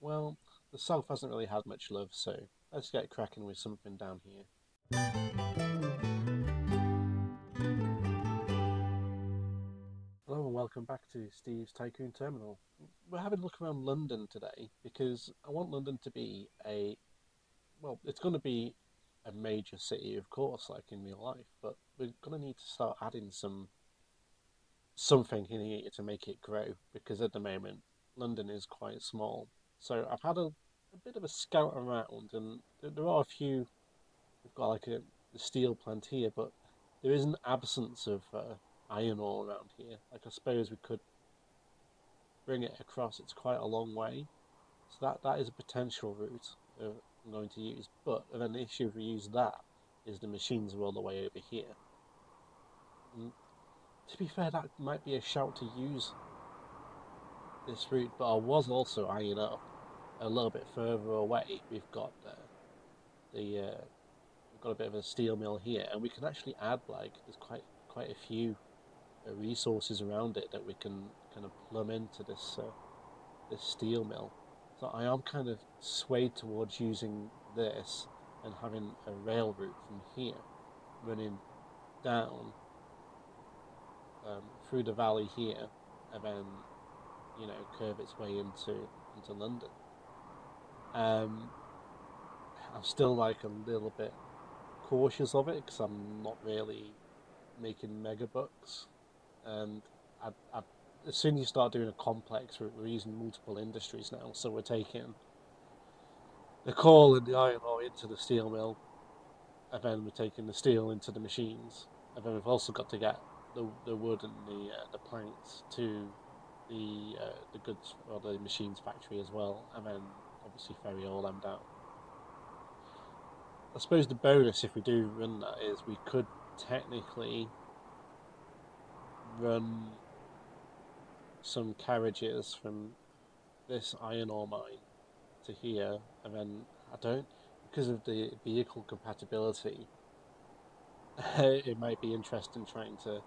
Well, the south hasn't really had much love, so let's get cracking with something down here. Hello and welcome back to Steve's Tycoon Terminal. We're having a look around London today because I want London to be a well, it's going to be a major city, of course, like in real life, but we're going to need to start adding some something in here to make it grow because at the moment London is quite small. So I've had a, a bit of a scout around, and there are a few. We've got like a, a steel plant here, but there is an absence of uh, iron ore around here. Like I suppose we could bring it across. It's quite a long way, so that that is a potential route uh, I'm going to use. But then the issue if we use that is the machines are all the way over here. And to be fair, that might be a shout to use this route, but I was also eyeing up a little bit further away. We've got uh, the uh, we've got a bit of a steel mill here, and we can actually add like there's quite quite a few uh, resources around it that we can kind of plumb into this uh, this steel mill. So I am kind of swayed towards using this and having a rail route from here running down um, through the valley here and then you know curve its way into into London. Um, I'm still like a little bit cautious of it because I'm not really making mega bucks, and I, I, as soon as you start doing a complex, we're, we're using multiple industries now, so we're taking the coal and the iron ore into the steel mill, and then we're taking the steel into the machines, and then we've also got to get the the wood and the uh, the planks to the uh, the goods or the machines factory as well, and then obviously ferry all them down. I suppose the bonus if we do run that is we could technically run some carriages from this iron ore mine to here, and then I don't because of the vehicle compatibility. it might be interesting trying to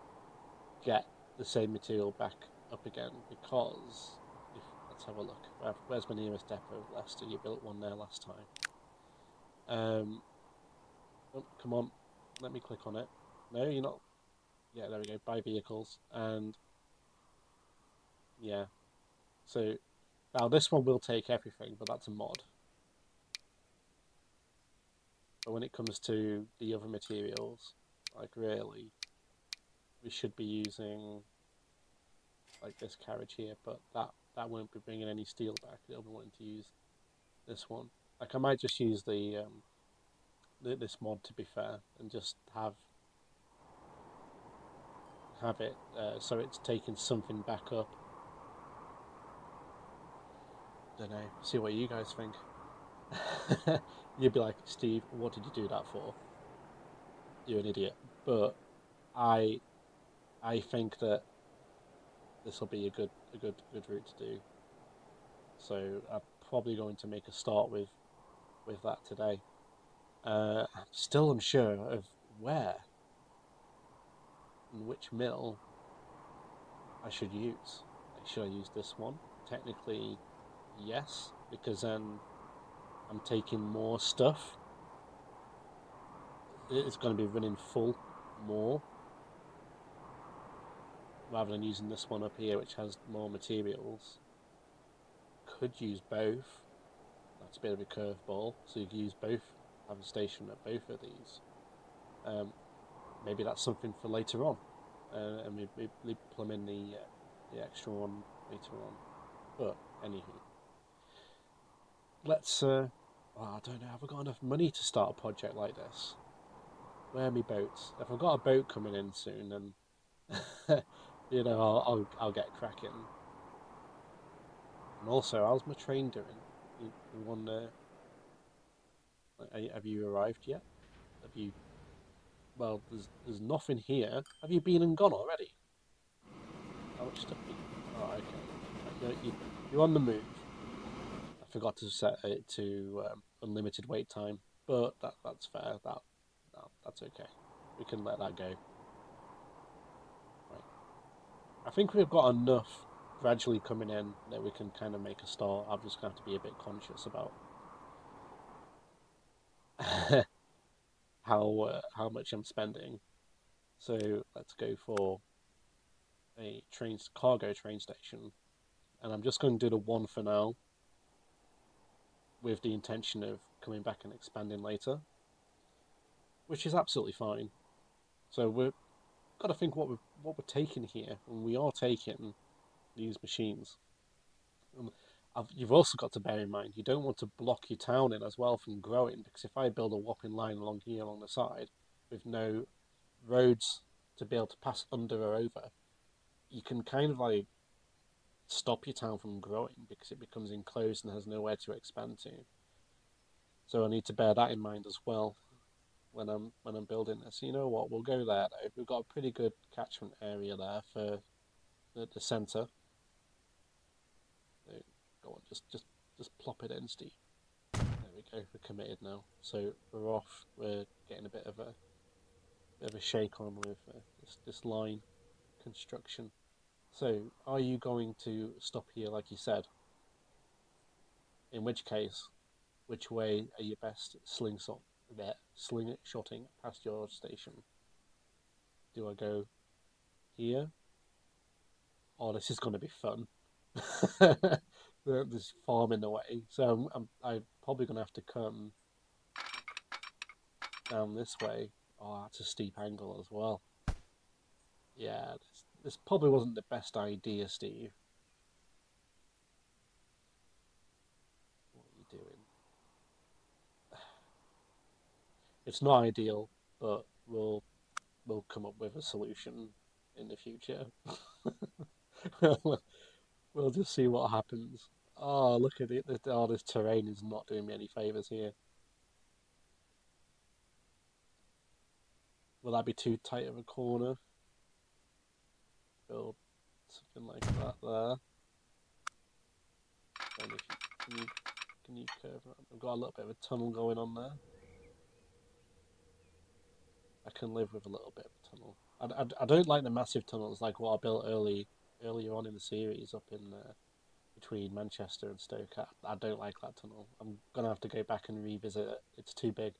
get the same material back up again because if let's have a look. Where's my nearest depot, Leicester? You built one there last time. Um, oh, come on, let me click on it. No, you're not. Yeah, there we go. Buy vehicles and yeah. So now this one will take everything, but that's a mod. But when it comes to the other materials, like really, we should be using like this carriage here, but that that won't be bringing any steel back. It'll be wanting to use this one. Like I might just use the um, this mod to be fair, and just have have it uh, so it's taking something back up. Don't know. See what you guys think. You'd be like, Steve, what did you do that for? You're an idiot. But I I think that this will be a good a good good route to do. So I'm probably going to make a start with with that today. Uh, I'm still unsure of where and which mill I should use. Should I use this one? Technically, yes, because then I'm taking more stuff. It's going to be running full more rather than using this one up here which has more materials could use both. That's a bit of a curveball so you could use both have a station at both of these. Um, maybe that's something for later on. Uh, and maybe we plumb in the, uh, the extra one later on. But anywho. Let's uh, well, I don't know have I got enough money to start a project like this? Where are my boats? If I've got a boat coming in soon then you know, I'll, I'll, I'll get cracking. And also, how's my train doing? You, you wonder, have you arrived yet? Have you? Well, there's there's nothing here. Have you been and gone already? How much stuff? Oh, okay. You're, you, you're on the move. I forgot to set it to um, unlimited wait time, but that that's fair. That, that that's okay. We can let that go. I think we've got enough gradually coming in that we can kind of make a start. I'm just going to have to be a bit conscious about how uh, how much I'm spending. So let's go for a train cargo train station, and I'm just going to do the one for now, with the intention of coming back and expanding later, which is absolutely fine. So we've got to think what we're what we're taking here, and we are taking these machines. Um, you've also got to bear in mind you don't want to block your town in as well from growing because if I build a whopping line along here along the side with no roads to be able to pass under or over, you can kind of like stop your town from growing because it becomes enclosed and has nowhere to expand to. So I need to bear that in mind as well when I'm when I'm building this. You know what? We'll go there though. We've got a pretty good catchment area there for the, the centre. So go on, just just just plop it in, Steve. There we go. We're committed now. So we're off. We're getting a bit of a bit of a shake on with uh, this this line construction. So, are you going to stop here, like you said? In which case, which way are you best slingshot there, slingshotting past your station? Do I go here? Oh, this is going to be fun. There's farm in the way, so I'm, I'm, I'm probably going to have to come down this way. Oh, that's a steep angle as well. Yeah, this, this probably wasn't the best idea, Steve. What are you doing? It's not ideal, but we'll we'll come up with a solution in the future. we'll just see what happens. Oh, look at it. Oh, this terrain is not doing me any favours here. Will that be too tight of a corner? build something like that there. You, can you can you curve around? I've got a little bit of a tunnel going on there. I can live with a little bit of tunnel. I, I, I don't like the massive tunnels like what I built early earlier on in the series up in uh, between Manchester and Stoke. I, I don't like that tunnel. I'm gonna have to go back and revisit it. It's too big.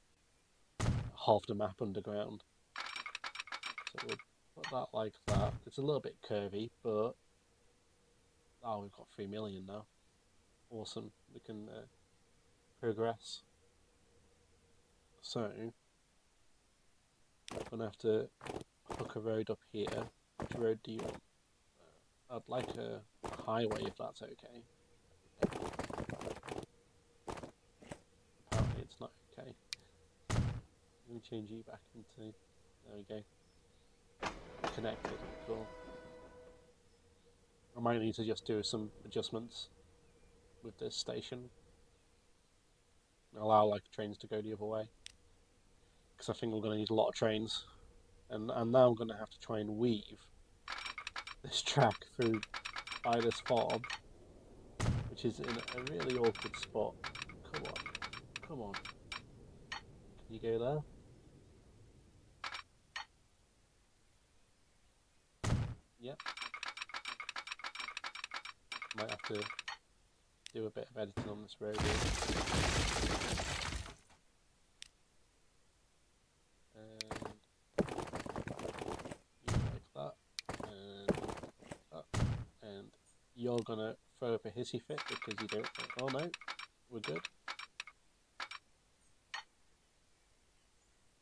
Half the map underground. So we'll put that like that. It's a little bit curvy, but oh, we've got three million now. Awesome. We can uh, progress. So I'm gonna have to hook a road up here. Which road do you want? Uh, I'd like a highway if that's okay. Apparently it's not okay. Let me change you back into. There we go connected. Cool. I might need to just do some adjustments with this station. Allow like trains to go the other way. Because I think we're going to need a lot of trains. And, and now I'm going to have to try and weave this track through by this farm. Which is in a really awkward spot. Come on. Come on. Can you go there? Yep. Might have to do a bit of editing on this road here. And like that, and that, and you're gonna throw up a hissy fit because you don't. Oh no, we're good.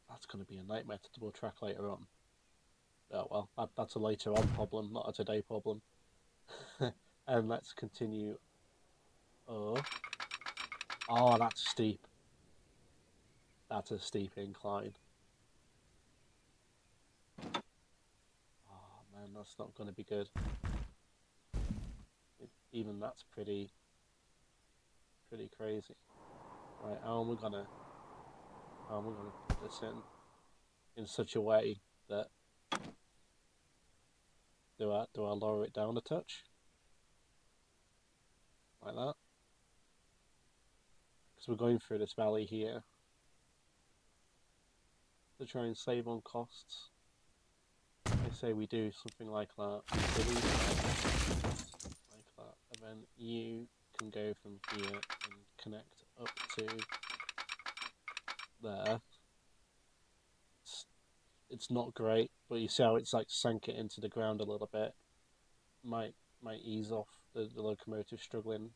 That's gonna be a nightmare to double track later on. Oh well, that, that's a later on problem, not a today problem. and let's continue. Oh. Oh, that's steep. That's a steep incline. Oh man, that's not going to be good. Even that's pretty, pretty crazy. Right, how am we gonna, how am we gonna put this in, in such a way that do I do I lower it down a touch? Like that. Because we're going through this valley here. To try and save on costs. I say we do something like that. Then you can go from here and connect up to there. It's, it's not great, but you see how it's like sank it into the ground a little bit. Might might ease off the, the locomotive struggling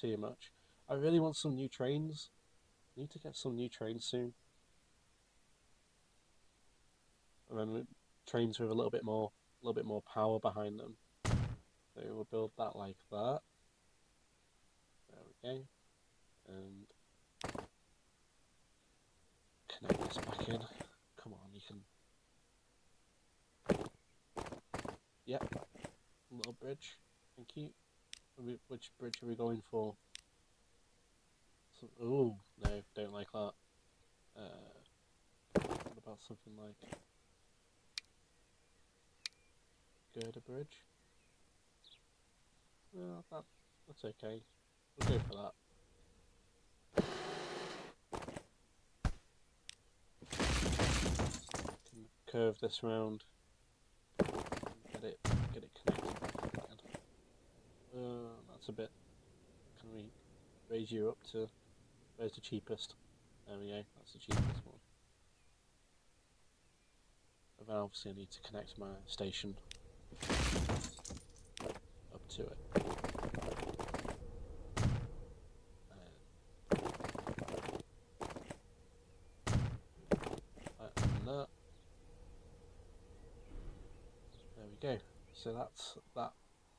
too much. I really want some new trains. Need to get some new trains soon. And then trains with a little bit more, a little bit more power behind them. So we'll build that like that. There we. And connect this back in. Come on, you can. Yep. Little bridge. Thank you. Which bridge are we going for? Oh, no, don't like that. Uh, what about something like girder bridge? Well, that, that's okay. We'll go for that. curve this round. Get it get it connected. Uh, that's a bit. Can we raise you up to where's the cheapest? There we go that's the cheapest one. And then obviously I need to connect my station up to it go. So that's that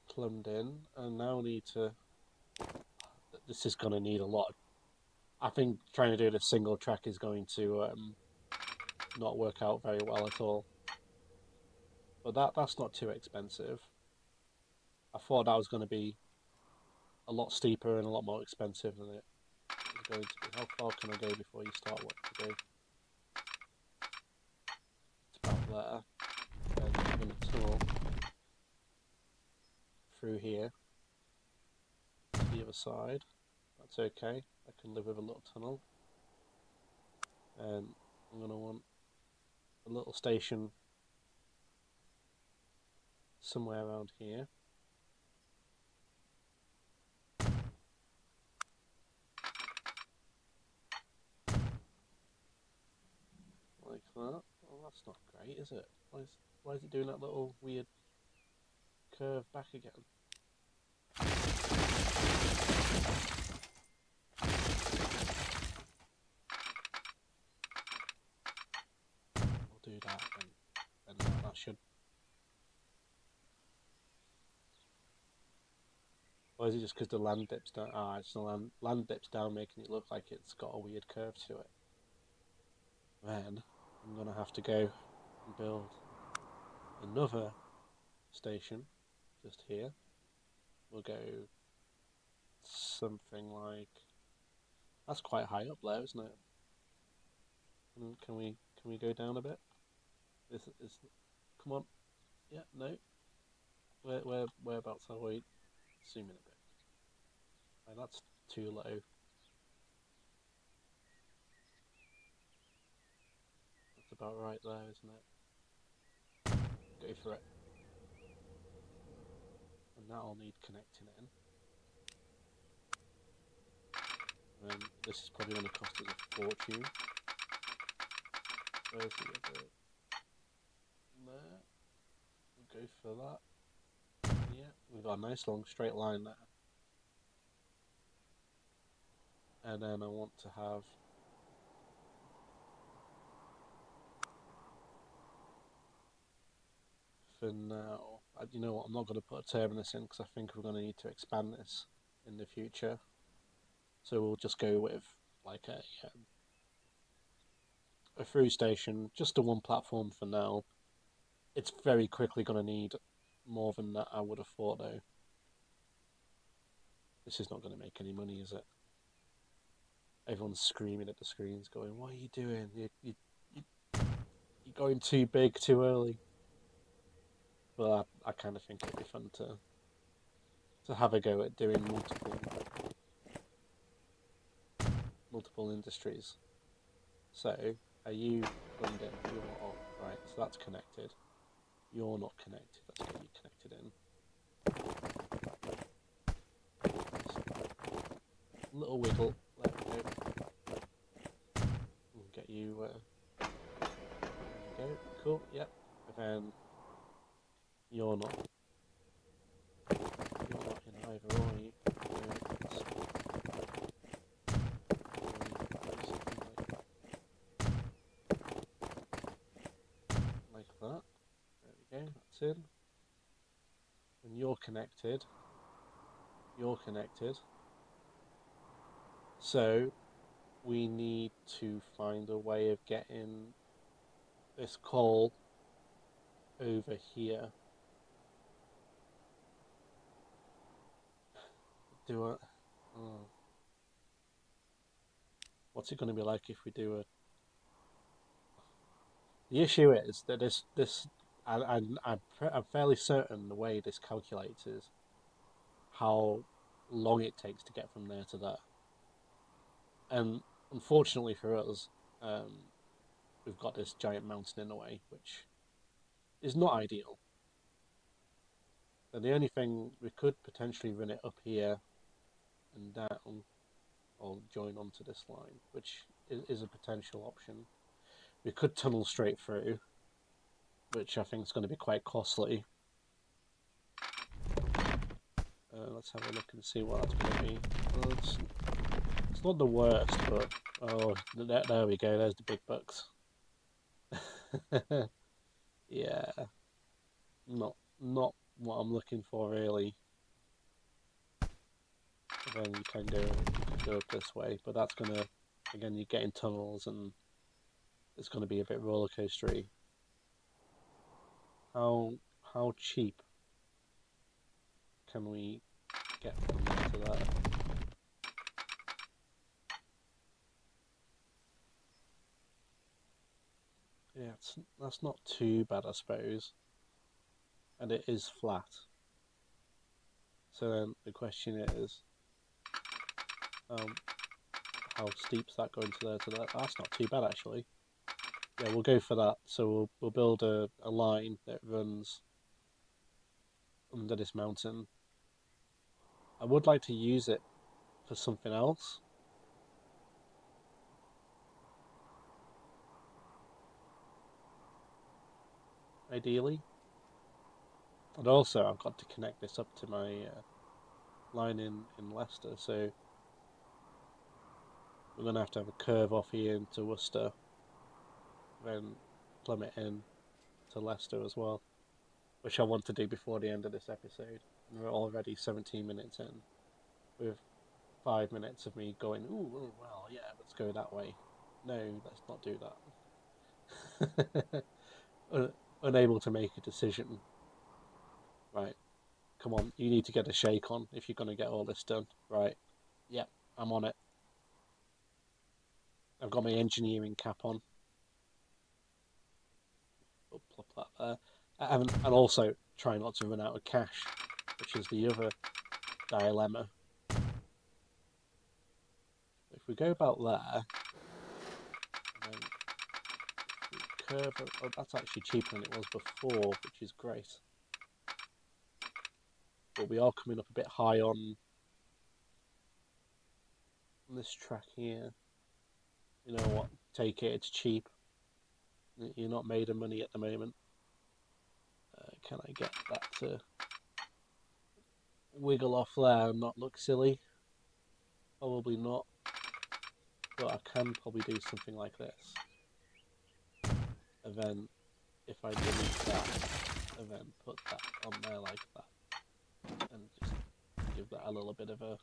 plumbed in, and now we need to. This is going to need a lot. I think trying to do a single track is going to um, not work out very well at all. But that that's not too expensive. I thought that was going to be a lot steeper and a lot more expensive than it is going to be. How far can I go before you start what to do? It's there through here to the other side. That's okay. I can live with a little tunnel. And I'm going to want a little station somewhere around here. Like that. Well, that's not great, is it? Why is, it doing that little weird curve back again? We'll do that and, and that should... Or is it just because the land dips down? Ah, it's the land, land dips down making it look like it's got a weird curve to it. Then I'm going to have to go and build another station just here. We'll go something like that's quite high up there, isn't it? Mm, can we can we go down a bit? Is is come on? Yeah, no. Where where whereabouts are we? Zoom in a bit. Right, that's too low. That's about right there, isn't it? Go for it. And that'll need connecting in. And this is probably going to cost us a fortune. Where's? There. We'll go for that. Yeah, we've got a nice long straight line there. And then I want to have for now. You know what, I'm not going to put a terminus in because I think we're going to need to expand this in the future. So we'll just go with like a, um, a through station, just a one platform for now. It's very quickly going to need more than that, I would have thought though. This is not going to make any money, is it? Everyone's screaming at the screens, going, "What are you doing? You, you, you're going too big, too early." Well, I, I kind of think it'd be fun to to have a go at doing multiple multiple industries. So, are you London? You're oh, right. So that's connected. You're not connected. Let's get you connected in. little wiggle. We go. We'll get you. Uh, there we go. Cool. Yep. And then you're not. You're not in you? Like that. There we go. That's in. And you're connected. You're connected. So we need to find a way of getting this call over here. Do it. Oh. What's it going to be like if we do it? The issue is that this this I, I, I'm, I'm fairly certain the way this calculates is how long it takes to get from there to there. And unfortunately for us, um, we've got this giant mountain in the way, which is not ideal. And the only thing we could potentially run it up here and down, or join onto this line, which is, is a potential option. We could tunnel straight through, which I think is going to be quite costly. Uh, let's have a look and see what that's going to be. Well, it's, it's, not the worst, but oh, there, there we go. There's the big bucks. yeah, not not what I'm looking for really. Then you can go go up this way, but that's gonna again you get in tunnels and it's gonna be a bit roller coastery. How how cheap can we get from there to there? Yeah, that's not too bad, I suppose. And it is flat. So then the question is, um, how steep's that going to there to there? That's not too bad, actually yeah, we'll go for that. So we'll we'll build a, a line that runs under this mountain. I would like to use it for something else. Ideally. And also I've got to connect this up to my uh, line in, in Leicester, so we're going to have to have a curve off here into Worcester then plummet in to Leicester as well, which I want to do before the end of this episode. We're already 17 minutes in, with five minutes of me going, ooh, well, yeah, let's go that way. No, let's not do that. Unable to make a decision. Right, come on, you need to get a shake on if you're going to get all this done. Right, yep, I'm on it. I've got my engineering cap on there. And, and also try not to run out of cash, which is the other dilemma. If we go about there, curve, oh, that's actually cheaper than it was before, which is great. But we are coming up a bit high on this track here. You know what? Take it, it's cheap. You're not made of money at the moment. Uh, can I get that to wiggle off there and not look silly? Probably not. But I can probably do something like this. And then, if I delete that, and then put that on there like that. And just give that a little bit of a...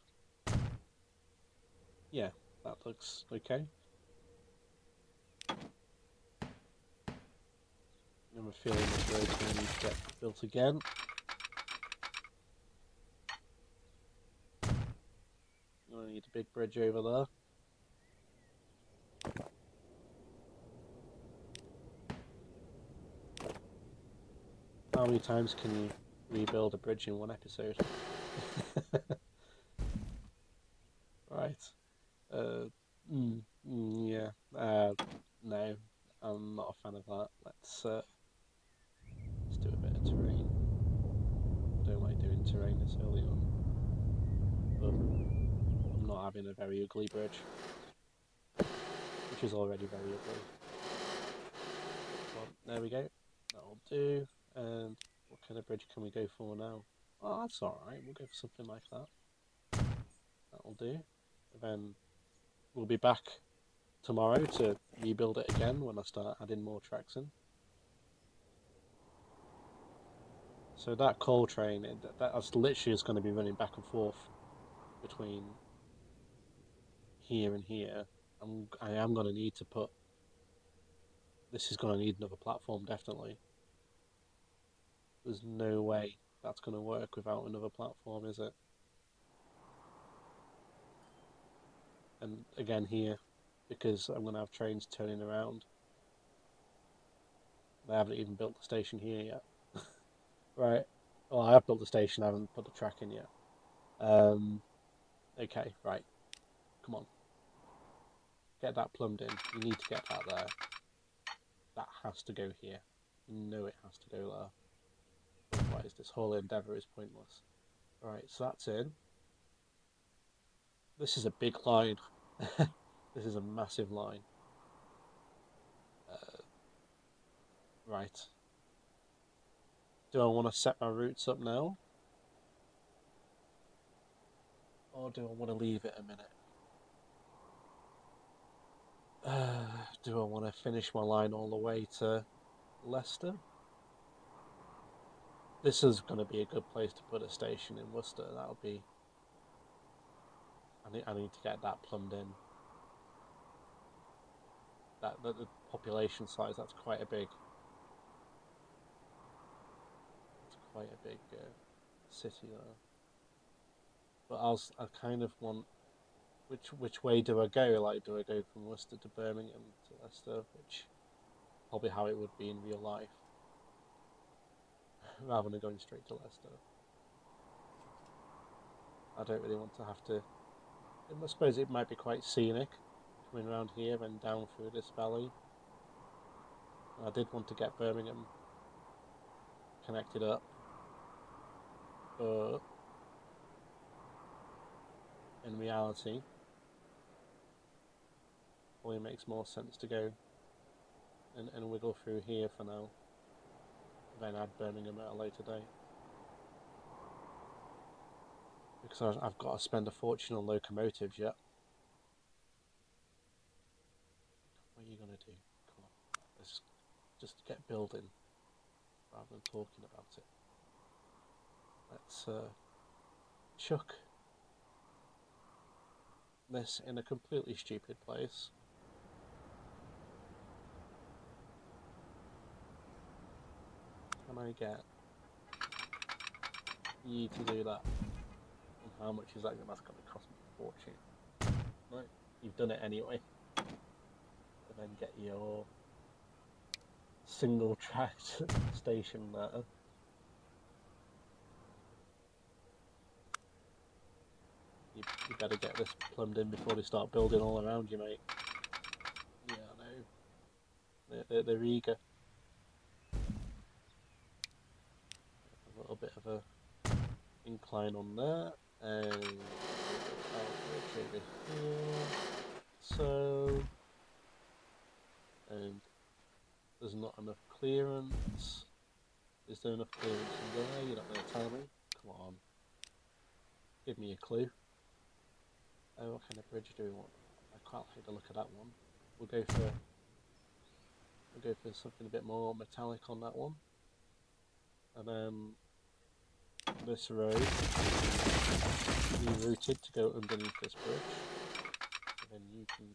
Yeah, that looks okay. I a feeling this road's going to need to get built again. I'm to need a big bridge over there. How many times can you rebuild a bridge in one episode? right. Uh, mm, mm, yeah. Uh, no, I'm not a fan of that. Let's uh, Let's do a bit of terrain. I don't like doing terrain this early on. But I'm not not having a which is already very ugly. Well, there we go. That'll do. And what kind of bridge can we go for now? Oh, that's alright. We'll go for something like that. That'll do. And then we'll be back tomorrow to rebuild it again when I start adding more tracks in. So that coal train, it, that's literally just going to be running back and forth between here and here. I'm, I am going to need to put, this is going to need another platform definitely. There's no way that's going to work without another platform, is it? And again here, because I'm going to have trains turning around. They haven't even built the station here yet. right. Well, I have built the station, I haven't put the track in yet. Um, okay, right. Come on. Get that plumbed in. You need to get that there. That has to go here. You know it has to go there. Otherwise, this whole endeavour is pointless. Right, so that's in. This is a big line. This is a massive line. Uh, right. Do I want to set my routes up now? Or do I want to leave it a minute? Do I want to finish my line all the way to Leicester? This is going to be a good place to put a station in Worcester. That'll be... I need, I need to get that plumbed in that, that the population size that's quite a big it's quite a big uh, city there but I was I kind of want which which way do I go like do I go from Worcester to Birmingham to Leicester which probably how it would be in real life rather than going straight to Leicester I don't really want to have to I suppose it might be quite scenic coming around here and down through this valley. I did want to get Birmingham connected up, but in reality, probably makes more sense to go and, and wiggle through here for now, then add Birmingham at a later date. Because I've got to spend a fortune on locomotives yet. What are you going to do? Come on. Let's just get building rather than talking about it. Let's uh, chuck this in a completely stupid place. I get you to do that? And how much is that? That's going to cost me a fortune. Right, you've done it anyway and then get your single track station there. You, you better get this plumbed in before they start building all around you, mate. Yeah, I know. They're, they're, they're eager. A little bit of a incline on there, and here. So and there's not enough clearance. Is there enough clearance in there? You're not going to tell me? Come on. Give me a clue. Oh, what kind of bridge do we want? I quite like the look of that one. We'll go for we'll go for something a bit more metallic on that one. And then this road rerouted to go underneath this bridge. And then you can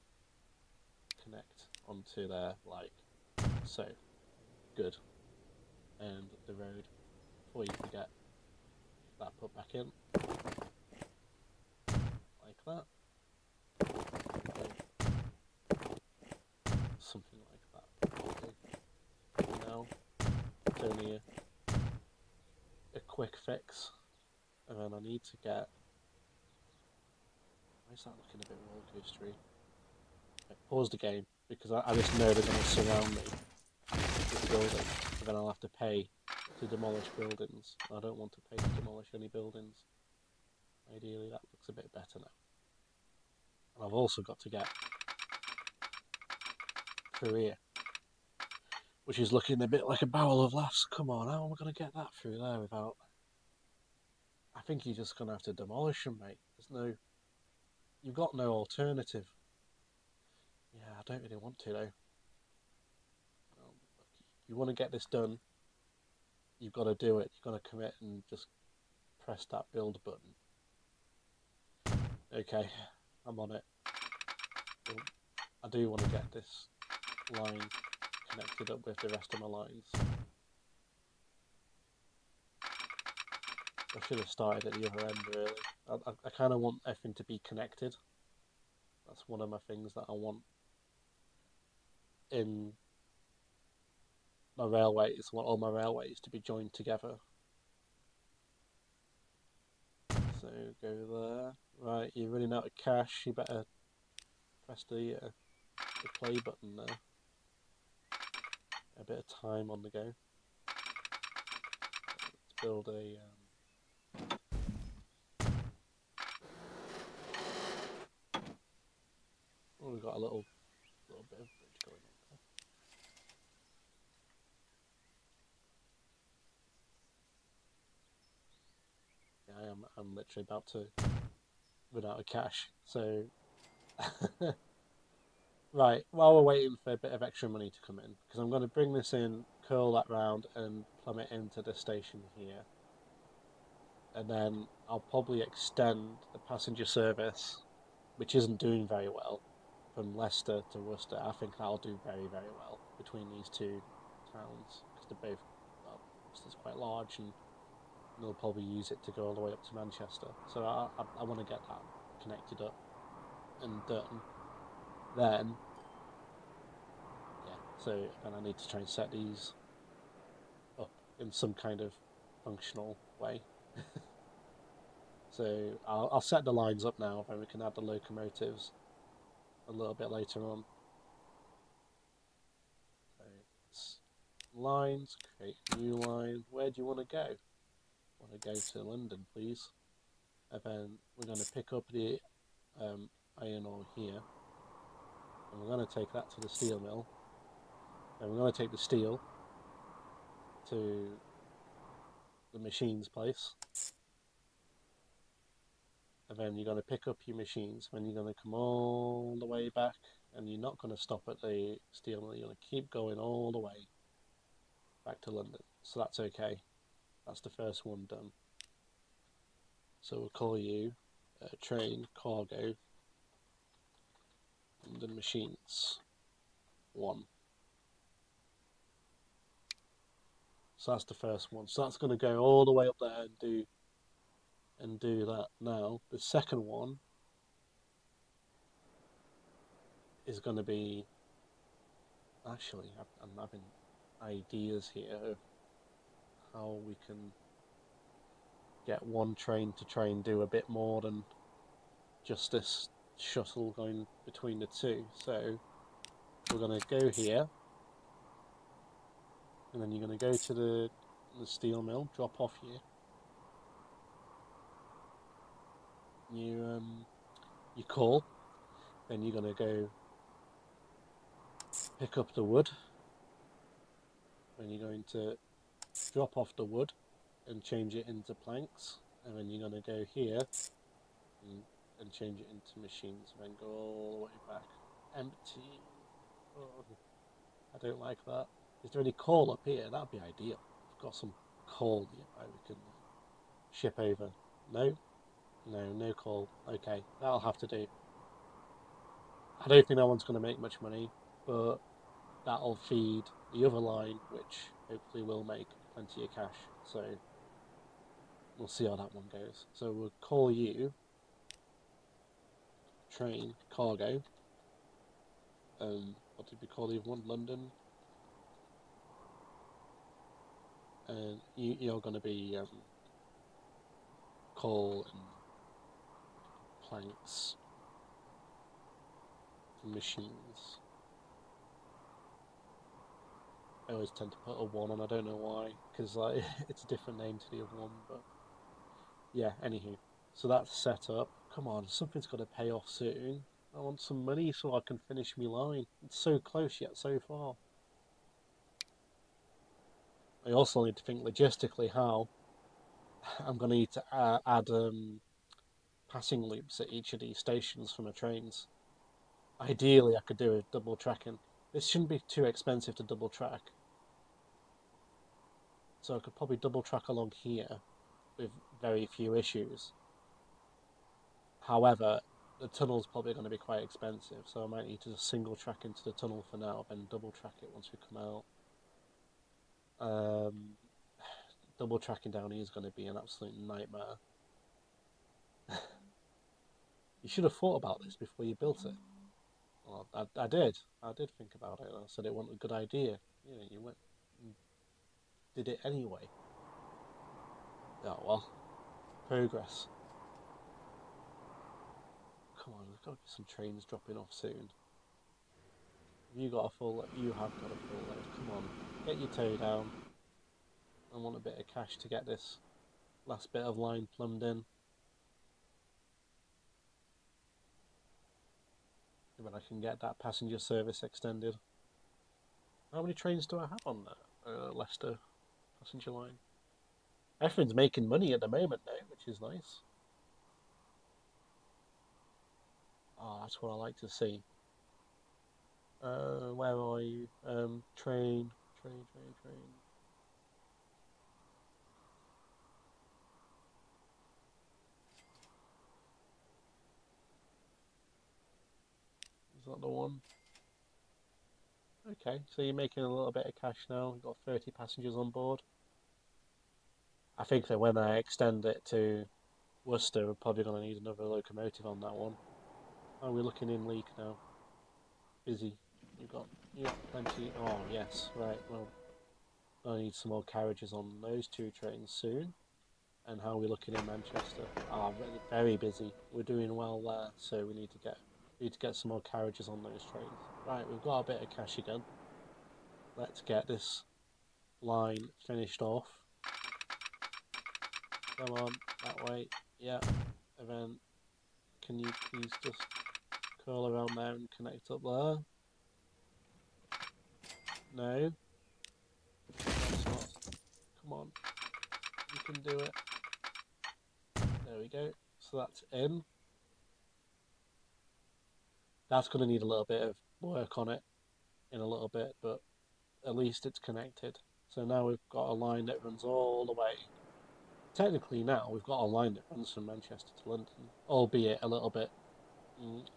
connect onto there like so. Good. And the road before you can get that put back in. Like that. Something like that. Now a quick fix. And then I need to get why is that looking a bit roller coastery? Pause the game because I, I just know they're going to surround me with and then I'll have to pay to demolish buildings. I don't want to pay to demolish any buildings. Ideally, that looks a bit better now. And I've also got to get here. Which is looking a bit like a barrel of laughs. Come on, how am I going to get that through there without... I think you're just going to have to demolish them, mate. There's no... You've got no alternative. Yeah, I don't really want to, though. You want to get this done, you've got to do it. You've got to commit and just press that build button. Okay, I'm on it. Oh, I do want to get this line connected up with the rest of my lines. I should have started at the other end really. I, I, I kind of want everything to be connected. That's one of my things that I want in my railways, I want all my railways to be joined together. So go there. Right, you're running out of cash, you better press the, uh, the play button there. A bit of time on the go. Let's build a... Um... Oh, we've got a little, little bit of bridge going on. I am I'm literally about to run out of cash. So right, while we're waiting for a bit of extra money to come in, because I'm going to bring this in, curl that round, and plumb it into the station here, and then I'll probably extend the passenger service, which isn't doing very well, from Leicester to Worcester. I think that'll do very very well between these two towns because they're both well, Worcester's quite large and they'll probably use it to go all the way up to Manchester. So I, I, I want to get that connected up and done. Then, yeah, so and I need to try and set these up in some kind of functional way. so I'll, I'll set the lines up now, and we can add the locomotives a little bit later on. Lines, create new line. Where do you want to go? want to go to London, please. And then we're going to pick up the um, iron ore here. And we're going to take that to the steel mill. And we're going to take the steel to the machines place. And then you're going to pick up your machines. And you're going to come all the way back. And you're not going to stop at the steel mill. You're going to keep going all the way back to London. So that's okay. That's the first one done. So we'll call you uh, train cargo the machines one. So that's the first one. So that's going to go all the way up there and do and do that. Now the second one is going to be actually I'm having ideas here of how we can get one train to try and do a bit more than just this shuttle going between the two. So we're going to go here, and then you're going to go to the, the steel mill, drop off here. You um, you call, then you're going to go pick up the wood, and you're going to drop off the wood and change it into planks and then you're going to go here and, and, change it into machines and then go all the way back empty. Oh, I don't like that. Is there any coal up here? That'd be ideal. I've got some coal nearby we can ship over. No? No no coal. Okay that'll have to do. I don't think that one's going to make much money but that'll feed the other line which hopefully will make plenty of cash. So we'll see how that one goes. So we'll call you train cargo. Um, what did we call the one? London. And you, you're going to be um, coal and planks, machines. I always tend to put a one on. I don't know why, because like it's a different name to the other one. But yeah, anywho, so that's set up. Come on, something's got to pay off soon. I want some money so I can finish my line. It's so close yet so far. I also need to think logistically how I'm going to need to uh, add um, passing loops at each of these stations for my trains. Ideally, I could do a double tracking. This shouldn't be too expensive to double track. So I could probably double track along here with very few issues. However, the tunnel's probably going to be quite expensive, so I might need to single track into the tunnel for now, then double track it once we come out. Um, double tracking down here is going to be an absolute nightmare. you should have thought about this before you built it. Well, I, I did. I did think about it. I said it wasn't a good idea. You know, you went did it anyway. Oh well. Progress. Come on, there's got some trains dropping off soon. You got a full. You have got a full load. Come on, get your toe down. I want a bit of cash to get this last bit of line plumbed in. When I can get that passenger service extended. How many trains do I have on that uh, Leicester passenger line? Everyone's making money at the moment now, which is nice. Oh, that's what I like to see. Uh, where are you? Um, train, train, train, train. Is that the one? Okay, so you're making a little bit of cash now. You've got 30 passengers on board. I think that when I extend it to Worcester, we're probably going to need another locomotive on that one. Oh, we're looking in Leek now. Busy. You've got, got plenty. Oh, yes, right. Well, I need some more carriages on those two trains soon. And how are we looking in Manchester? Ah, oh, very busy. We're doing well there, so we need to get need to get some more carriages on those trains. Right, we've got a bit of cash again. Let's get this line finished off. Come on, that way. Yeah. And then, can you please just curl around there and connect up there? No. Come on. You can do it. There we go. So that's in. That's going to need a little bit of work on it in a little bit, but at least it's connected. So now we've got a line that runs all the way technically now we've got a line that runs from Manchester to London, albeit a little bit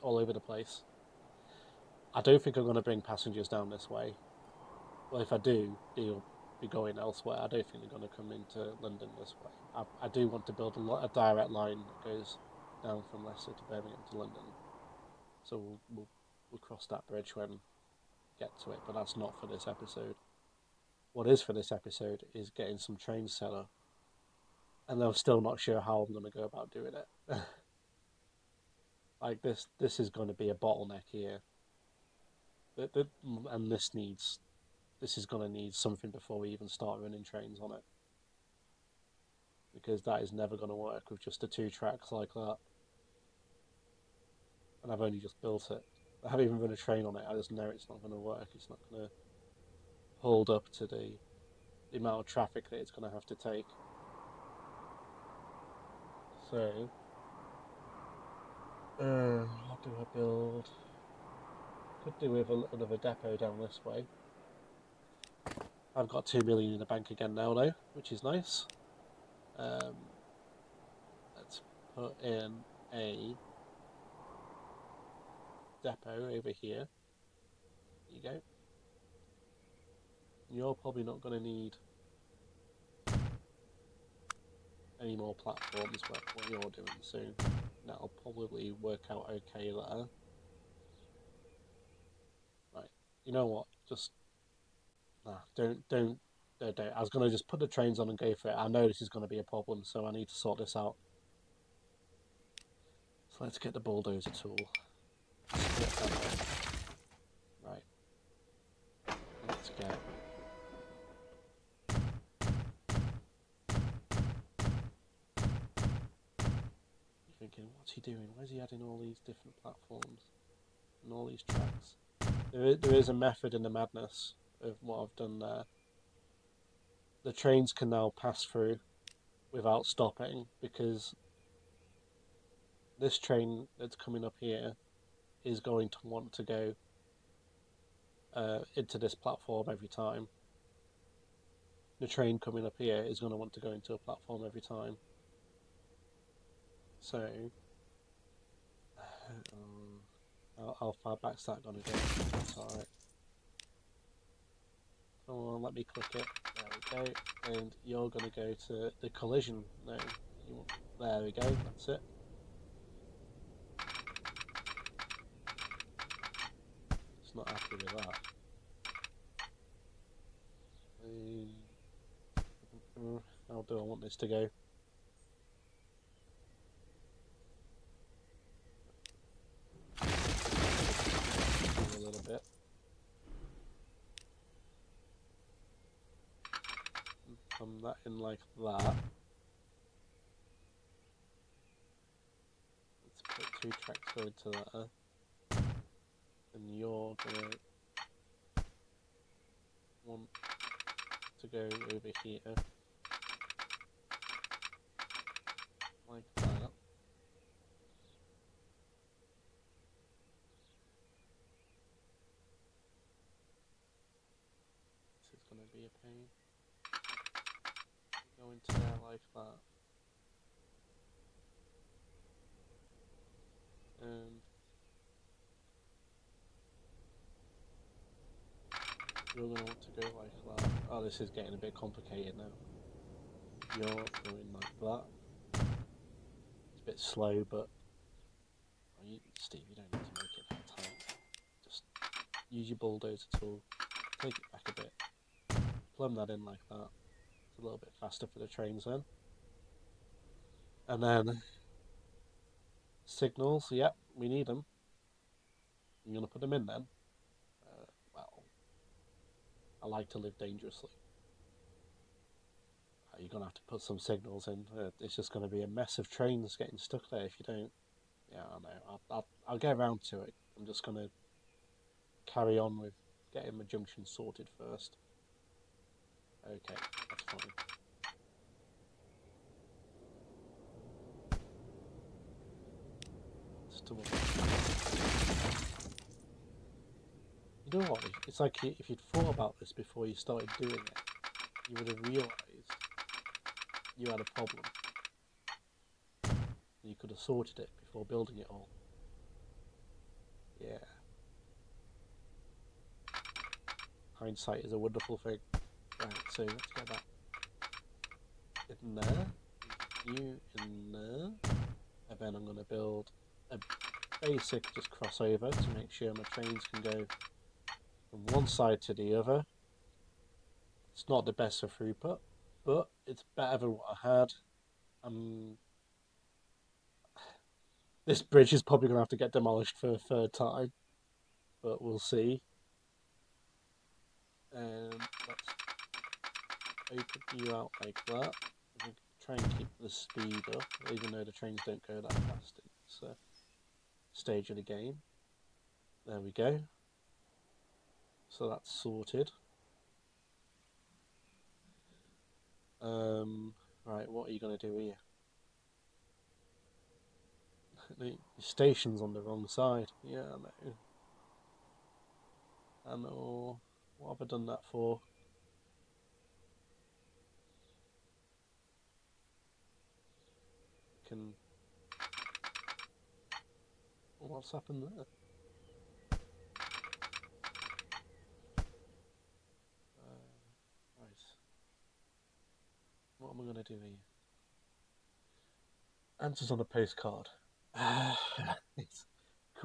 all over the place. I don't think I'm going to bring passengers down this way. Well, if I do, they'll be going elsewhere. I don't think they're going to come into London this way. I, I do want to build a, a, direct line that goes down from Leicester to Birmingham to London. So we'll, we'll, we'll cross that bridge when we get to it, but that's not for this episode. What is for this episode is getting some trains set up and I'm still not sure how I'm going to go about doing it. like this, this is going to be a bottleneck here. And this needs, this is going to need something before we even start running trains on it. Because that is never going to work with just the two tracks like that. And I've only just built it. I haven't even run a train on it. I just know it's not going to work. It's not going to hold up to the, the amount of traffic that it's going to have to take. So, uh, what do I build? Could do with a little of a depot down this way. I've got two million in the bank again now, though, which is nice. Um, let's put in a depot over here. There you go. You're probably not going to need any more platforms but what you're doing soon. That'll probably work out okay there. Right, you know what? Just nah, don't don't don't. don't. I was gonna just put the trains on and go for it. I know this is gonna be a problem, so I need to sort this out. So let's get the bulldozer tool. Right. Let's get doing? Why is he adding all these different platforms? And all these tracks. There is, there is a method in the madness of what I've done there. The trains can now pass through without stopping because this train that's coming up here is going to want to go uh, into this platform every time. The train coming up here is going to want to go into a platform every time. So, how, far back's that to go? That's alright. On, let me click it. There we go. And you're going to go to the collision. No, you, there we go. That's it. It's not happy with that. Um, how do I want this to go? A little bit. Come that in like that. Let's put two tracks going to that. Uh, and you're gonna want to go over here. Like that. This is to be a pain. Go into there like that. And you're to go like that. Oh, this is getting a bit complicated now. You're going like that. It's a bit slow, but oh, you, Steve, you don't need to make it that tight. Just use your bulldozer tool, take it back a bit, plumb that in like that. It's a little bit faster for the trains then. And then signals, yep, we need them. You're gonna put them in then. I like to live dangerously. Uh, you're gonna have to put some signals in. Uh, it's just gonna be a mess of trains getting stuck there if you don't. Yeah, I know. I'll, I'll, I'll get around to it. I'm just gonna carry on with getting the junction sorted first. Okay, that's fine to You what? It's like if you'd thought about this before you started doing it, you would have realised you had a problem. You could have sorted it before building it all. Yeah. Hindsight is a wonderful thing. Right, so let's get that in there, you in there, and then I'm going to build a basic just crossover to make sure my trains can go from one side to the other. It's not the best of throughput, but it's better than what I had. Um, this bridge is probably going to have to get demolished for a third time, but we'll see. And let's open you out like that. Try and keep the speed up, even though the trains don't go that fast this uh, stage of the game. There we go. So that's sorted. Um, right, what are you going to do here? the station's on the wrong side. Yeah, I know. I know. What have I done that for? Can... What's happened there? What am I going to do here? Answers on a postcard. Come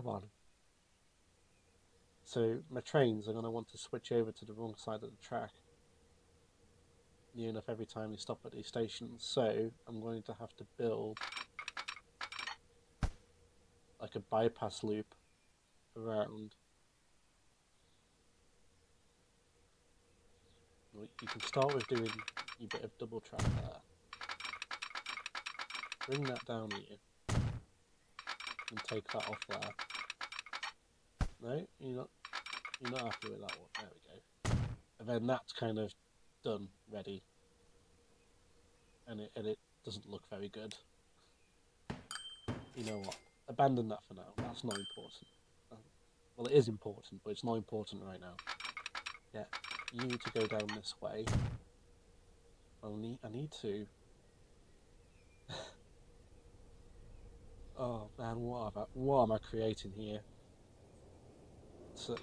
on. So my trains are going to want to switch over to the wrong side of the track near enough every time you stop at these stations. So I'm going to have to build like a bypass loop around. You can start with doing you bit of double track there. Bring that down here. And take that off there. No, you're not. You're not happy with that one. There we go. And then that's kind of done, ready, and it and it doesn't look very good. You know what? Abandon that for now. That's not important. Well, it is important, but it's not important right now. Yeah, you need to go down this way. I need. I need to. oh man, what am I, what am I creating here? It's a,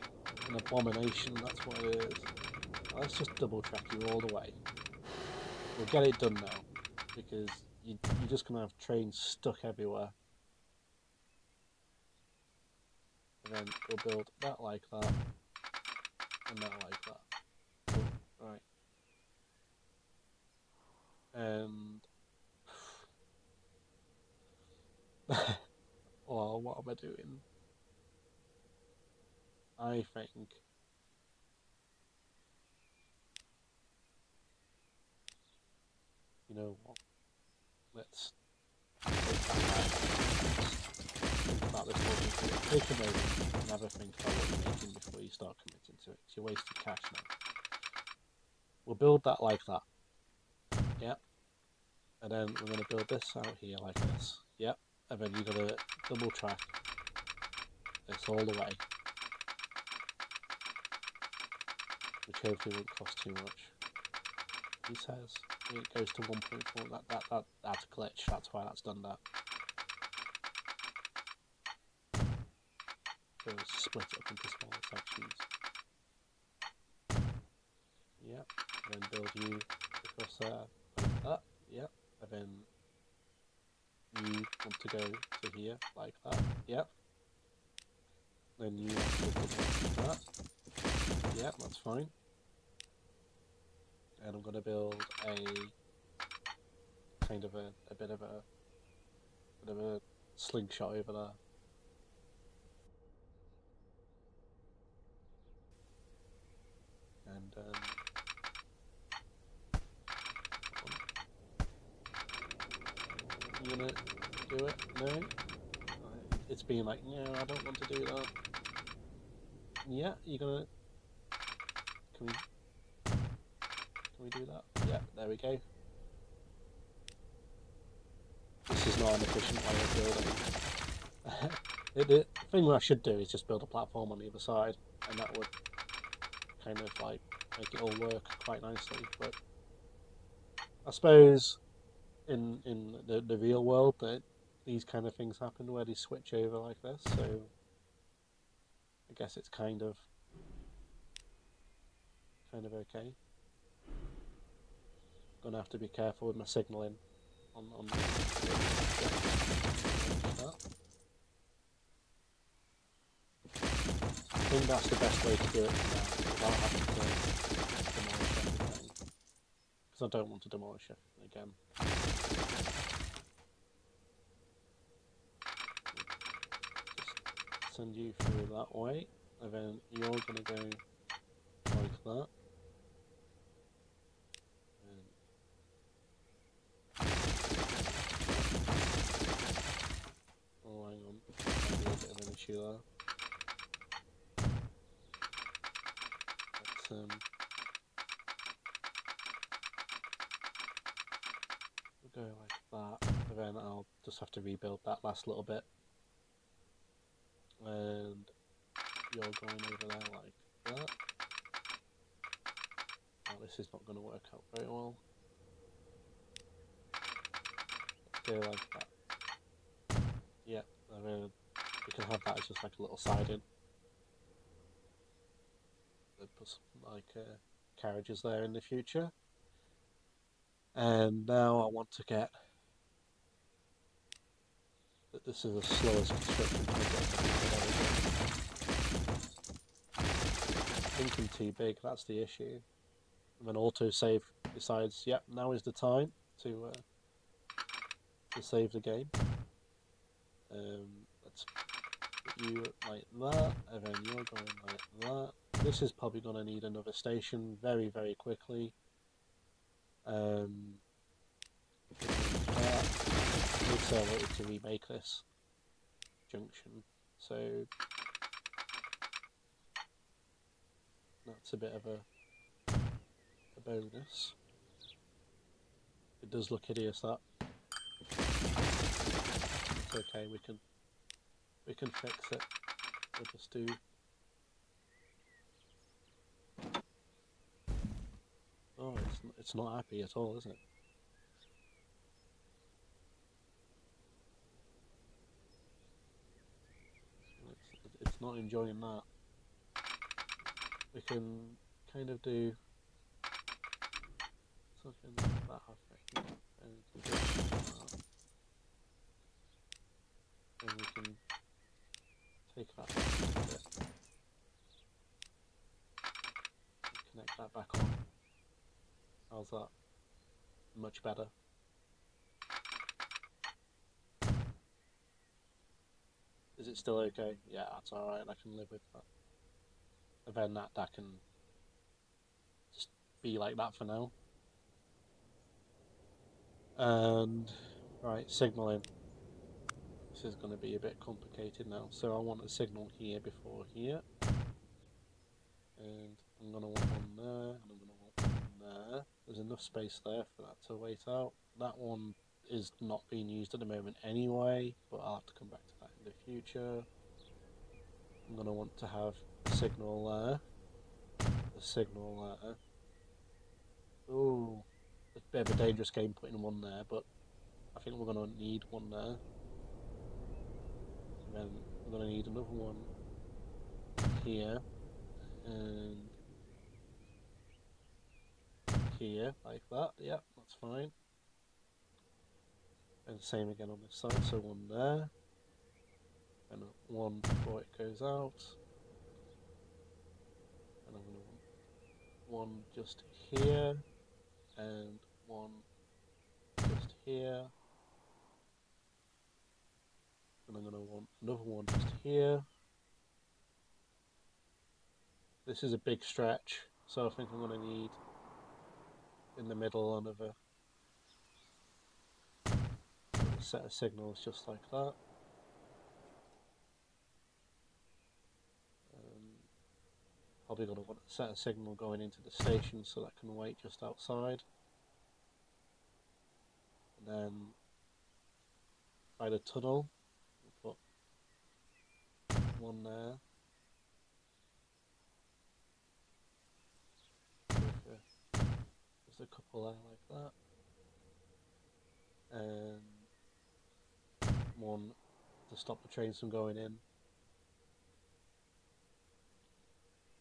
an abomination. That's what it is. Let's just double track you all the way. We'll get it done now because you, you're just gonna have trains stuck everywhere. And then we'll build that like that and that like that. Cool. Right. Um, and oh, what am I doing? I think you know what? Let's about this Take a moment and have a think about what you're making before you start committing to it. It's your wasted cash now. We'll build that like that. Yep. And then we're going to build this out here like this. Yep. And then you're going to double track this all the way. Which hopefully won't cost too much. He says it goes to 1.4. That, that, that, that's a glitch. That's why that's done that. Split it up into smaller sections. Yep. And then build you across there like. Yep. And then you want to go to here like that. Yep. Then you go that. Yep, that's fine and I'm to build a kind of a, a bit of a bit of a slingshot over there. And um, you gonna do it? No? It's being like, no, I don't want to do that. Yeah, you're gonna. Can we can we do that? Yeah, there we go. This is not an efficient way of building. the, thing I should do is just build a platform on the other side, and that would kind of like make it all work quite nicely. But I suppose in in the, the real world that these kind of things happen where they switch over like this, so I guess it's kind of kind of okay. Gonna have to be careful with my signalling on, on. I think that's the best way to do it without having to. Because I don't want to demolish it again. Just send you through that way, and then you're gonna go like that. Oh, hang on! A issue there. Let's, um, go like that, and then I'll just have to rebuild that last little bit. And you're going over there like that. Oh, this is not going to work out very well. Go like that. Yeah, I mean, we can have that as just like a little siding. Put some like uh, carriages there in the future. And now I want to get that this is the slowest construction Thinking too big, that's the issue. And then autosave decides, yep, now is the time to uh, to save the game. Um, let's you like that, and then you're going like that. This is probably going to need another station very, very quickly. Um, that. I wanted to remake this junction, so That's a bit of a, a bonus. It does look hideous that. It's okay, we can we can fix it. We'll just do Oh, it's it's not happy at all, is it? It's, it's not enjoying that. We can kind of do something like that, think, and do that. And we can take that a bit. Connect that back on. How's that? Much better. Is it still okay? Yeah, that's alright, I can live with that. And then that, that can just be like that for now. And, right, signaling. This is going to be a bit complicated now. So I want a signal here before here. And I'm going to want one there, and I'm going to want one there. There's enough space there for that to wait out. That one is not being used at the moment anyway, but I'll have to come back to that in the future. I'm going to want to have a signal there, a signal there. Oh, it's a bit of a dangerous game putting one there, but I think we're going to need one there. And then we're going to need another one here, and here, like that. Yep, that's fine. And same again on this side, so one there. And one before it goes out. And I'm going to want one just here. And one just here. And I'm going to want another one just here. This is a big stretch, so I think I'm going to need in the middle another set of signals just like that. Um, probably going to want a set a signal going into the station so that can wait just outside. And then by the tunnel, we'll put one there. There's a couple there like that. And one to stop the trains from going in.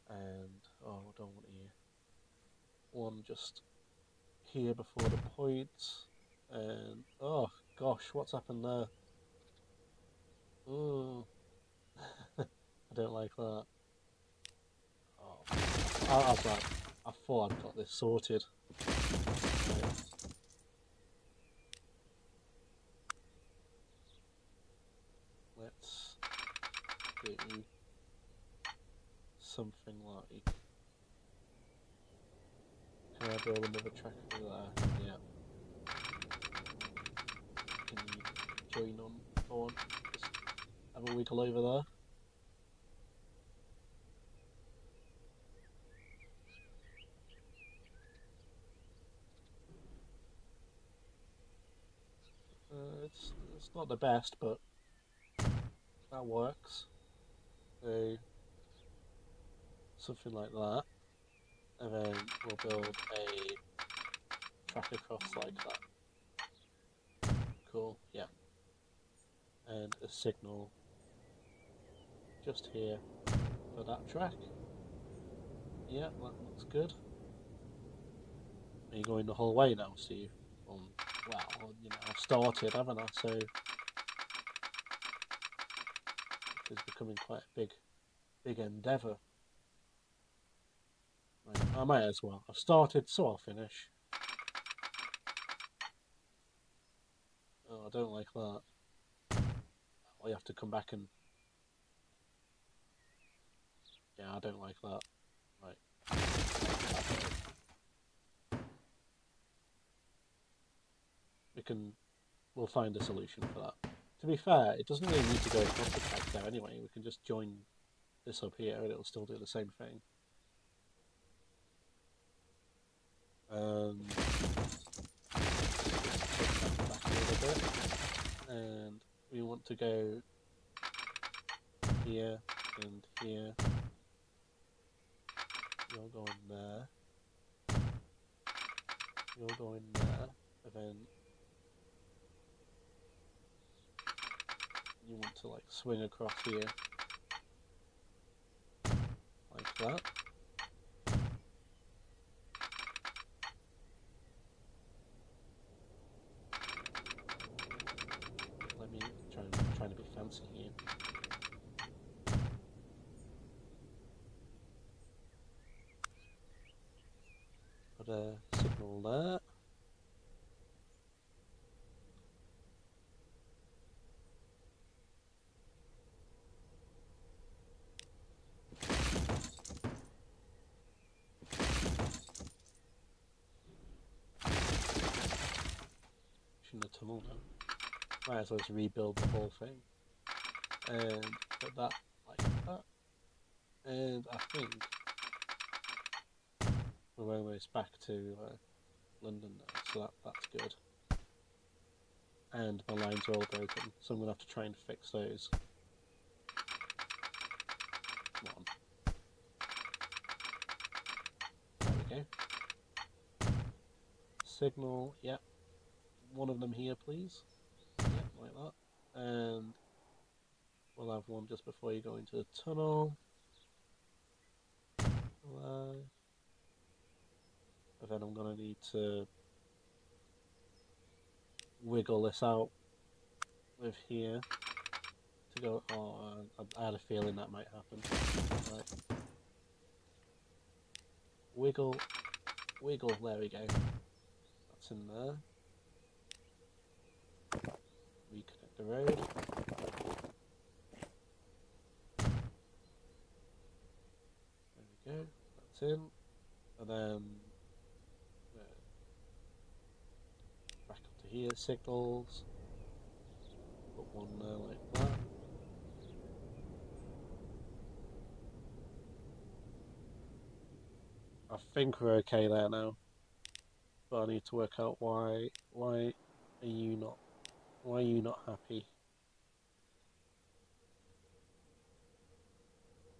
And, oh, I don't want to here. One just here before the point. And, oh gosh, what's happened there? Oh, I don't like that. Oh, I, I, I thought I'd got this sorted. Right. do something like can I build another track over there? Yeah. Can you join on on? Just have a wiggle over there. Uh, it's it's not the best, but that works do something like that, and then we'll build a track across like that. Cool, yeah. And a signal just here for that track. Yeah, that looks good. Are you going the whole way now, Steve? Um, well, you know, I've started, haven't I? So it's becoming quite a big, big endeavour. Right, I might as well. I've started, so I'll finish. Oh, I don't like that. I have to come back and... Yeah, I don't like that. Right. We can... We'll find a solution for that. To be fair, it doesn't really need to go across the track there anyway. We can just join this up here and it'll still do the same thing. bit, and we want to go here and here. You're going there. You're going there, and then you want to like swing across here like that. Let me try and trying to be fancy here. Put a signal there. Have tunnel now. Might as well just rebuild the whole thing. And put that like that. And I think we're almost back to uh, London now, so that, that's good. And my lines are all broken, so I'm going to have to try and fix those. Come on. There we go. Signal, yep. One of them here, please. Yep, like that. And we'll have one just before you go into the tunnel. There. But then I'm going to need to wiggle this out with here to go. Oh, I, I had a feeling that might happen. Right. Wiggle, wiggle. There we go. That's in there. The road. There we go. That's in, and then uh, back up to here. Signals. Put one there like that. I think we're okay there now. But I need to work out why why are you not why are you not happy?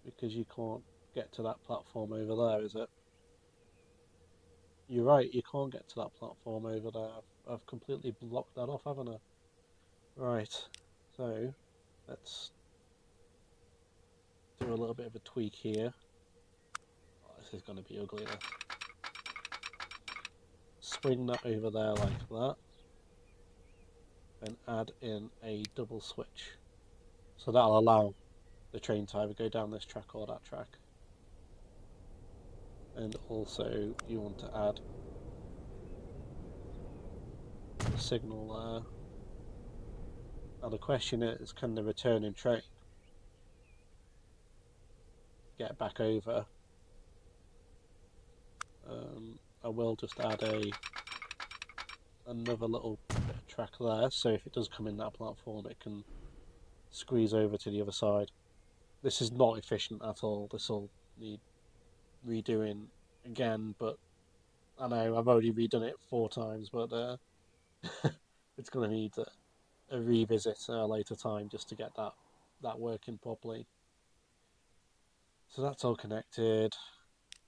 Because you can't get to that platform over there, is it? You're right, you can't get to that platform over there. I've, I've completely blocked that off, haven't I? Right, so let's do a little bit of a tweak here. Oh, this is going to be ugly. Swing that over there like that. And add in a double switch. So that'll allow the train to either go down this track or that track. And also you want to add a signal there. Now the question is, can the returning train get back over? Um, I will just add a another little track there, so if it does come in that platform, it can squeeze over to the other side. This is not efficient at all. This will need redoing again, but I know I've already redone it four times, but uh, it's going to need a, a revisit at a later time just to get that that working properly. So that's all connected.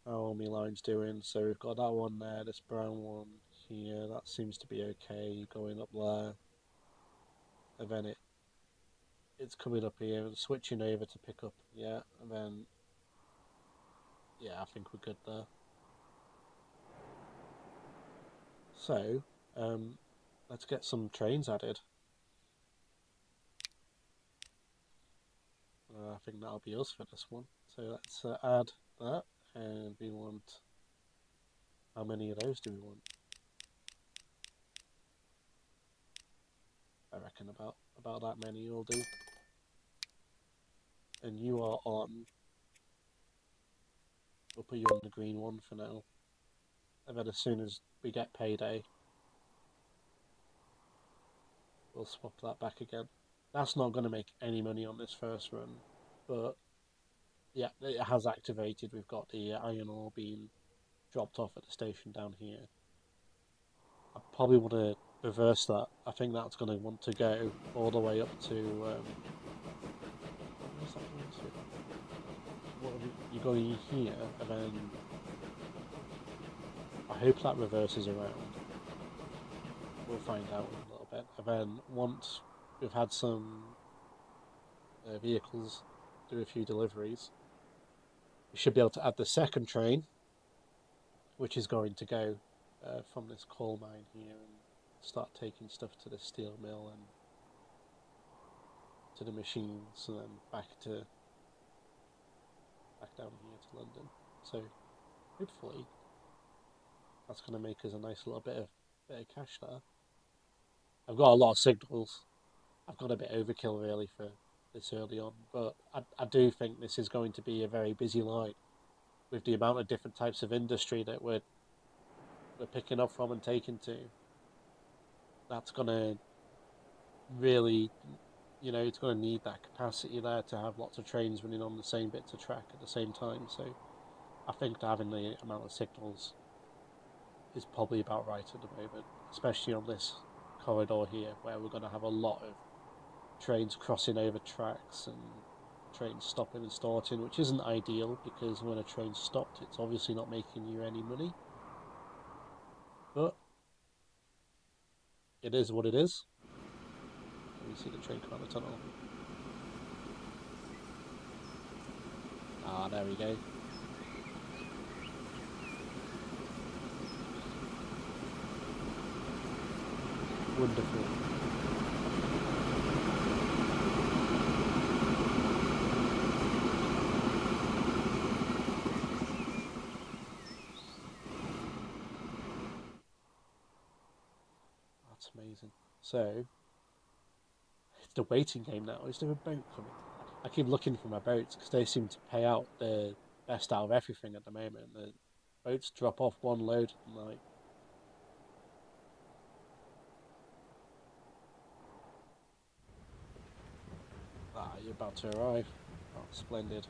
How are my lines doing? So we've got that one there, this brown one here. That seems to be okay going up there, and then it it's coming up here and switching over to pick up. Yeah, and then yeah, I think we're good there. So, um, let's get some trains added. Uh, I think that'll be us for this one. So let's uh, add that, and we want. How many of those do we want? I reckon about about that many you'll do. And you are on. We'll put you on the green one for now. Then as soon as we get payday, we'll swap that back again. That's not going to make any money on this first run, but yeah, it has activated. We've got the iron ore being dropped off at the station down here. I probably want to reverse that. I think that's going to want to go all the way up to. Um, you're going here, and then I hope that reverses around. We'll find out in a little bit. And then once we've had some uh, vehicles do a few deliveries, we should be able to add the second train, which is going to go uh, from this coal mine here start taking stuff to the steel mill and to the machines and then back to back down here to London. So hopefully that's going to make us a nice little bit of bit of cash there. I've got a lot of signals. I've got a bit overkill really for this early on, but I, I do think this is going to be a very busy line with the amount of different types of industry that we're we're picking up from and taking to. That's gonna really, you know, it's gonna need that capacity there to have lots of trains running on the same bits of track at the same time. So, I think having the amount of signals is probably about right at the moment, especially on this corridor here, where we're going to have a lot of trains crossing over tracks and trains stopping and starting, which isn't ideal because when a train's stopped, it's obviously not making you any money. But it is what it is. Let me see the train come out of the tunnel. Ah, there we go. Wonderful. Amazing. So, it's the waiting game now. Is there a boat coming? I keep looking for my boats because they seem to pay out the best out of everything at the moment. The boats drop off one load and like Ah, you're about to arrive. Oh, splendid.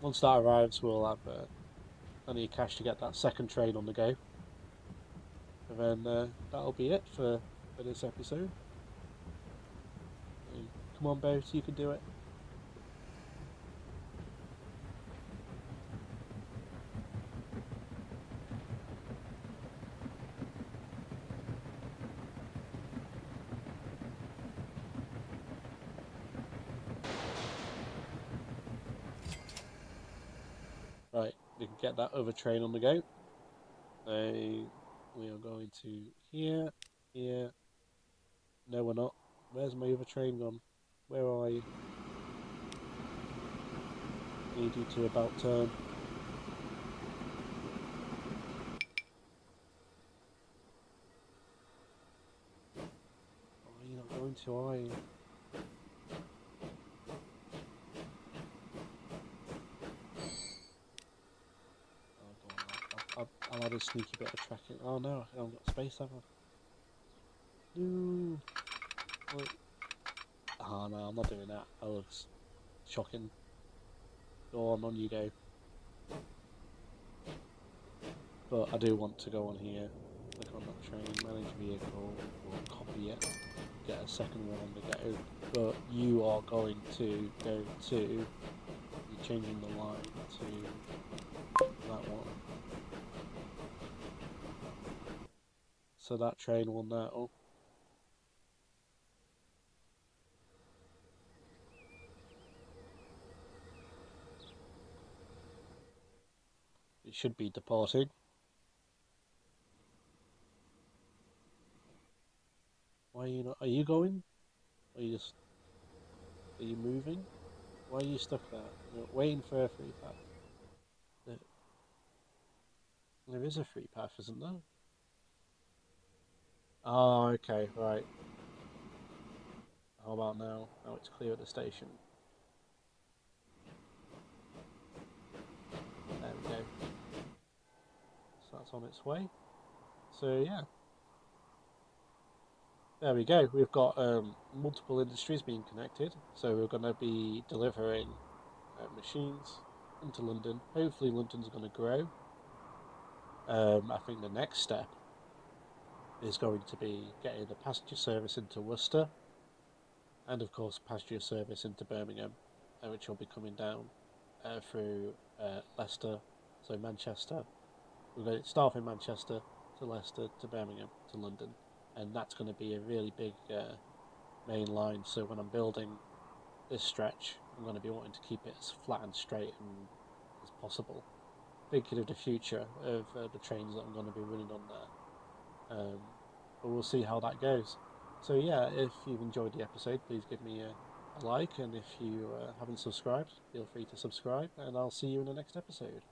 Once that arrives, we'll have uh, plenty of cash to get that second train on the go. Then uh, that'll be it for, for this episode. Come on, boat, you can do it. Right, we can get that other train on the go. So we are going to here, here. No, we're not. Where's my other train gone? Where are you? Need you to about turn. Oh, you're not going to, are you? Oh, go on, Add a sneaky bit of tracking. Oh no, I haven't got space, have I? No. Wait. Oh no, I'm not doing that. That looks shocking. Go on, on you go. But I do want to go on here, click on that train, manage vehicle, or copy it, get a second one on the go. But you are going to go to, you're changing the line to that one. So that train will now oh. It should be departing. Why are you not? Are you going? Are you just? Are you moving? Why are you stuck there? You're waiting for a free path. There is a free path, isn't there? Oh, okay, right. How about now? Now it's clear at the station. There we go. So that's on its way. So yeah. There we go. We've got um, multiple industries being connected. So we're going to be delivering uh, machines into London. Hopefully London's going to grow. Um, I think the next step is going to be getting the passenger service into Worcester, and of course passenger service into Birmingham, uh, which will be coming down uh, through uh, Leicester, so Manchester. We're going to start in Manchester to Leicester to Birmingham to London, and that's going to be a really big uh, main line. So when I'm building this stretch, I'm going to be wanting to keep it as flat and straight and as possible. Thinking of the future of uh, the trains that I'm going to be running on there. Um, but we'll see how that goes. So yeah, if you've enjoyed the episode, please give me a, a like, and if you uh, haven't subscribed, feel free to subscribe, and I'll see you in the next episode.